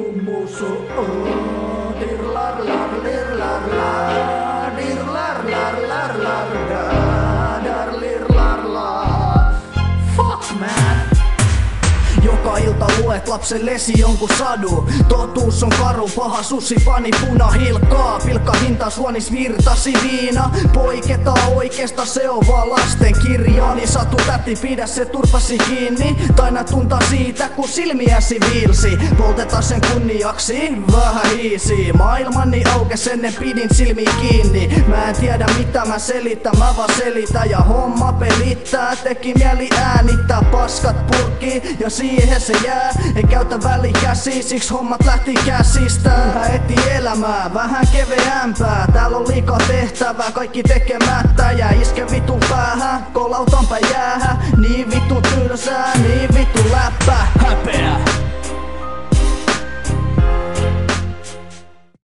momoso. Oh. Luet lapsellesi jonkun sadu Totuus on karu, paha susi, pani puna hilkaa. Pilkka hinta suonis virtasi viina. Poiketa oikeesta, se on vaan lasten kirja Niin satu täti, pidä se turpasi kiinni. Taina tunta siitä, kun silmiäsi viilsi. Polteta sen kunniaksi, vähän hiisi. Maailmani aukes ennen pidin silmi kiinni. Mä en tiedä mitä mä selitän, mä vaan selitän. Ja homma pelittää, teki mieli äänittää Paskat purkki ja siihen se jää Ei käytä välikäsi, siksi hommat lähti käsistä. Yhä eti elämää, vähän keveämpää. Täällä on liikaa tehtävää, kaikki tekemättä. Ja iske vitun päähän, kolautanpä jäähä. Niin vittu tylsää, niin vittu läppä